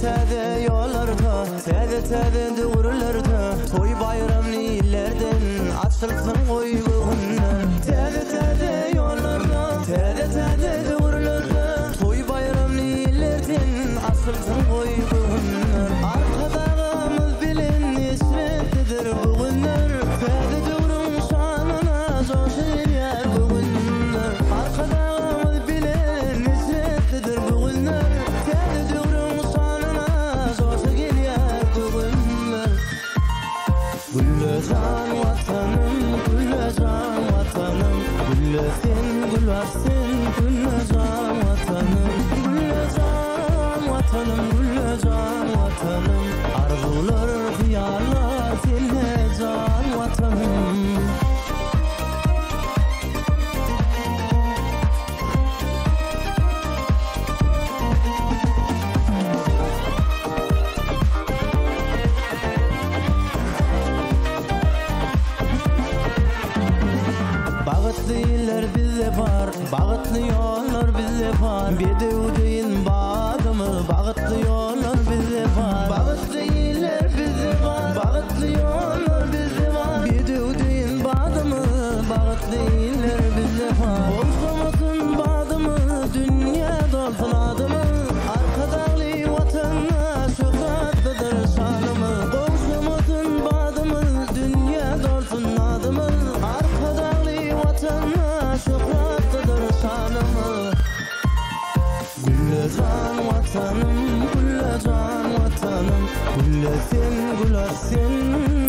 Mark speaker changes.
Speaker 1: tedi yollarda Tedi tedi düğürlerde Toy bayram neylerden Açılsın koy bugünden. Tedi tedi yollarda Tedi tedi düğürlerde Toy bayram neylerden Açılsın koy bugünden. Arkadağımız bilin ismetlidir bugün Güllezan vatanım, güllezan vatanım. Güllesin, gülversin, güllezan Bagıtlı iller bizde var, bagıtlı yollar bizde var. Bedeudin badımı, Güllezan vatanım, güllezan vatanım. Güllesin, gülesin,